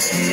Sing,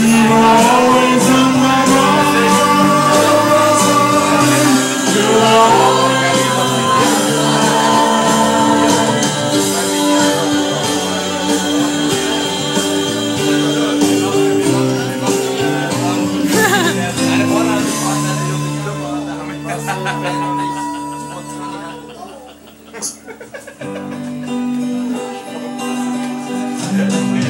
Thank Yeah.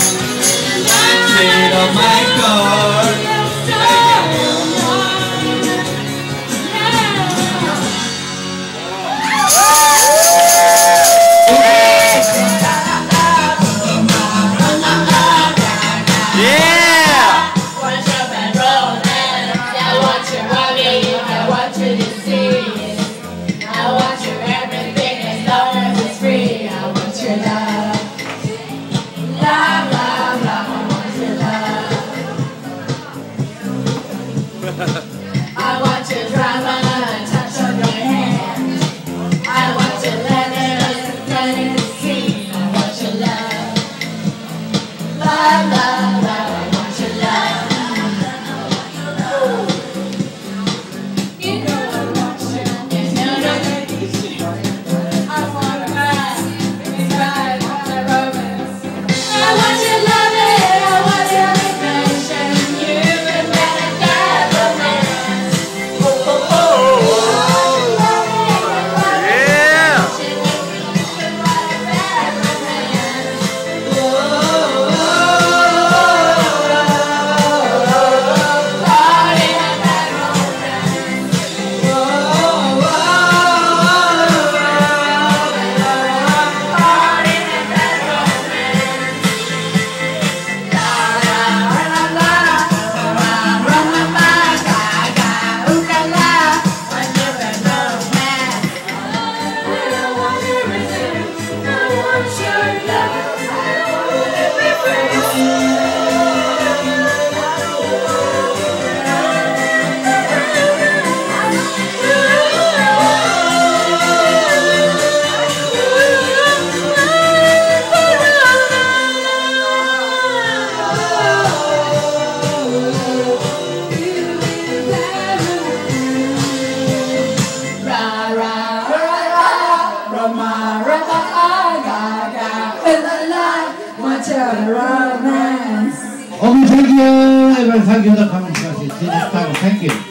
Okay, thank you. Everyone, thank you for coming. Thank you.